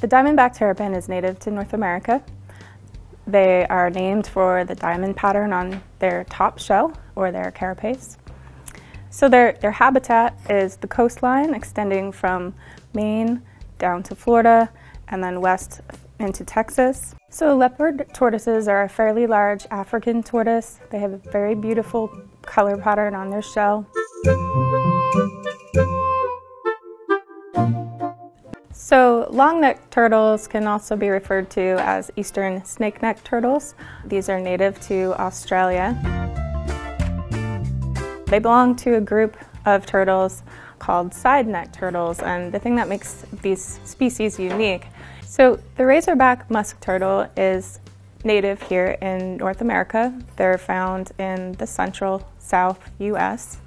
The diamondback terrapin is native to North America. They are named for the diamond pattern on their top shell or their carapace. So their, their habitat is the coastline extending from Maine down to Florida and then west into Texas. So leopard tortoises are a fairly large African tortoise. They have a very beautiful color pattern on their shell. So long-necked turtles can also be referred to as eastern snake-necked turtles. These are native to Australia. They belong to a group of turtles called side-necked turtles, and the thing that makes these species unique. So the razorback musk turtle is native here in North America. They're found in the central south U.S.